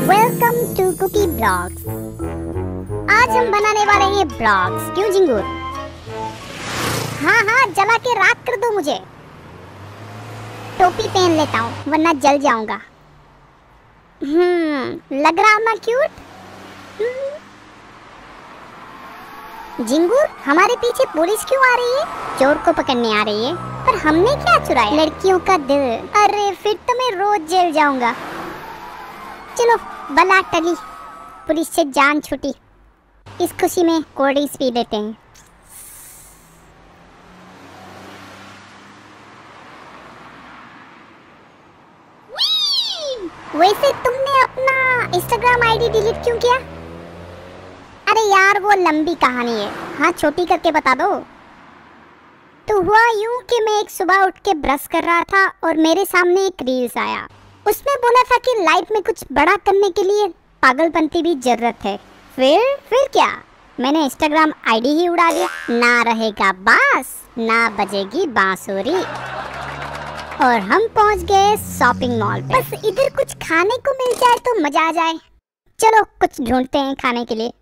Welcome to cookie blogs आज हम बनाने वाले हैं ब्लॉग्स क्यों जिंगूर हाँ हाँ जला के राख कर दो मुझे। टोपी पहन लेता हूँ, वरना जल जाऊँगा। हम्म लग रहा ना क्यूट। जिंगूर हमारे पीछे पुलिस क्यों आ रही है? चोर को पकड़ने आ रही है, पर हमने क्या चुराया? लड़कियों का दिल। अरे, फिर तो मैं रोज जेल जाऊँगा। चलो बला टली पुलिस से जान छूटी। इस खुशी में कोल्ड ड्रिंक्स पी लेते हैं। वैसे तुमने अपना इंस्टाग्राम आईडी डिलीट क्यों किया? अरे यार, वो लंबी कहानी है। हाँ छोटी करके बता दो। तो हुआ यूँ कि मैं एक सुबह उठ के ब्रश कर रहा था और मेरे सामने एक रील्स आया। उसमें बोला था कि लाइफ में कुछ बड़ा करने के लिए पागलपंती भी ज़रूरत है। फिर फिर क्या? मैंने इंस्टाग्राम आईडी ही उड़ा दिया। ना रहेगा बास, ना बजेगी बांसुरी। और हम पहुँच गए शॉपिंग मॉल बस इधर कुछ खाने को मिल जाए तो मज़ा आ जाए। चलो, कुछ ढूंढते हैं खाने के लिए।